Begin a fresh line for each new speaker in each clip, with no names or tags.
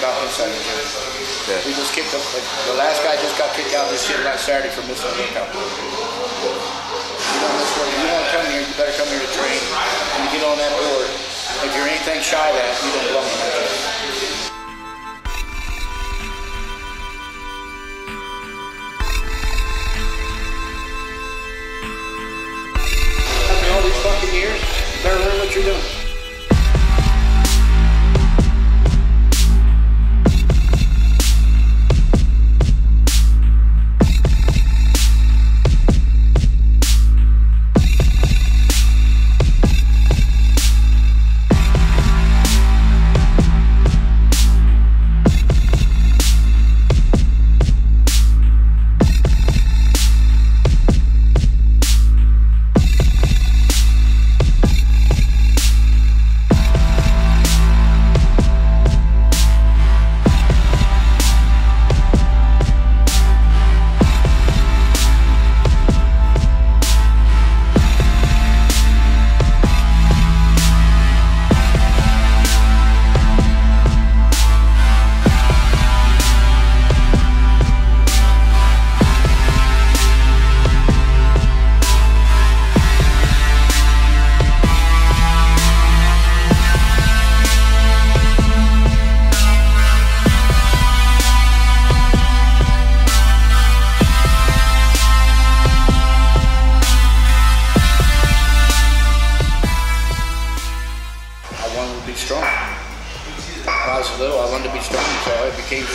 about gym.
Yeah.
We just kicked the, the last guy just got kicked out of this gym last Saturday for missing a workout. You don't miss work. You want to come here, you better come here to train. And you get on that board. If you're anything shy of that, you don't belong in that. After all these fucking years, you better learn what you're doing.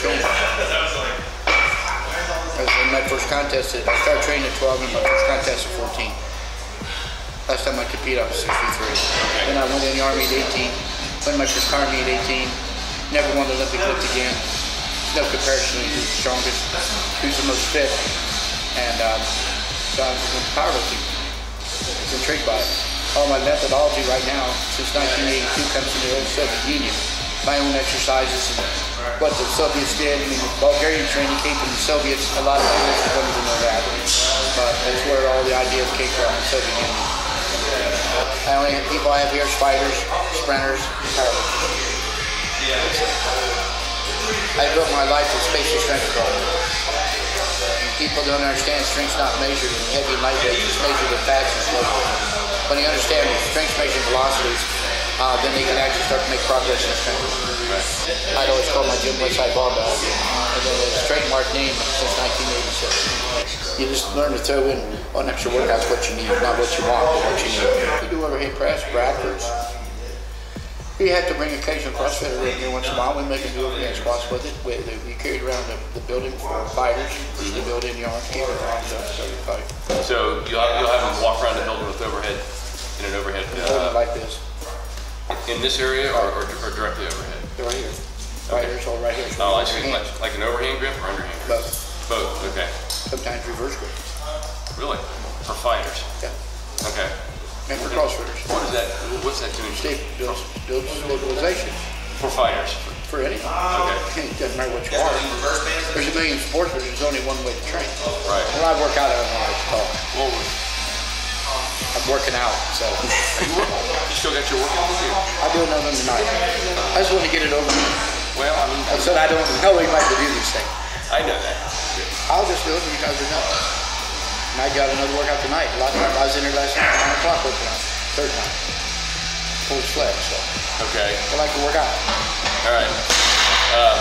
I became strong. I was in my first contest, I started training at 12 and my first contest at 14. Last time I competed, I was 63. Then I went in the Army at 18, went my first Army at 18, never won the Olympic lift again. No comparison to who's the strongest, who's the most fit, and um, so I was in powerlifting. I was intrigued by it. All my methodology right now, since 1982, comes from the old Soviet Union. My own exercises and what the Soviets did. I mean, the Bulgarian training came from the Soviets. A lot of English don't even know that. But that's where all the ideas came from, the Soviet Union. I only have people I have here is fighters, sprinters, powerlifters. I built my life with spatial strength development. People don't understand strength's not measured in heavy and lightweight, it's measured in fast and slow. When you understand strength's measured velocities, uh, then they can actually start to make progress in strength. I'd always call my gym Westside Barbell, and then it's trademark name since 1986. You just learn to throw in on extra workouts what you need, not what you want, but what you need. You do overhead press, brackets, we have to bring occasional CrossFitter in here once in a while. We make them do overhead squats with it. We, we carry it around the, the building for fighters. They build in yard, keep it around the every fight.
So you'll you'll have them walk around the building with overhead, in an overhead,
Hold it
uh,
like this.
In this area or, or or directly overhead?
They're right here. Fighters all right here.
Oh, I see,
Hands.
like, like an overhand grip or underhand grip?
Both.
Both, okay.
Sometimes reverse grip.
Really? For fighters?
Yeah.
Okay.
And for CrossFitters.
What is that, what's that doing
Stay, builds, builds stabilization
for fighters?
for anything.
Okay.
It doesn't matter what you are. There's a million sports, but there's only one way to train.
Right.
When I work out, I don't know how.
Well,
I'm working out, so.
you still got your workout with you?
I'll do another one tonight. I just want to get it over with.
Well, I mean,
I said I don't know we like to do these things.
I know that.
I'll just do it and you guys will know. And I got another workout tonight. A lot of I was in there last night, nine o'clock working out. Third time. Full sled, so
Okay,
I like to work out.
all right. Um,